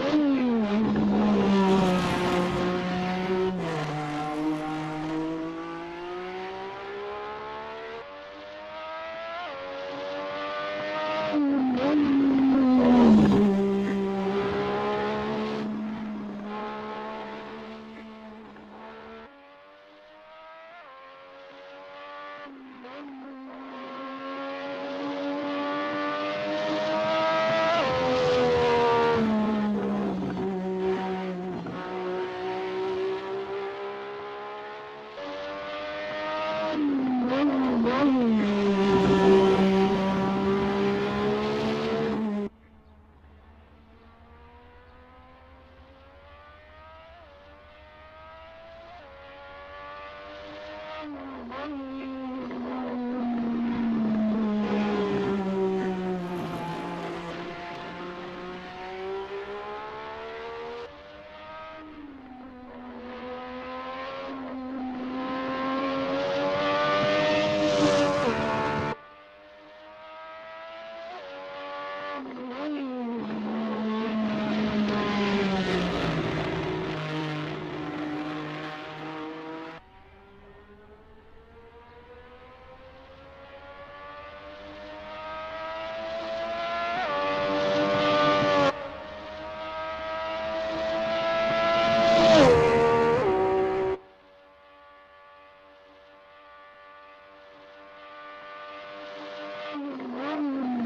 Mm-hmm. bom. Hallelujah.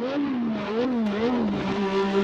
Thank you.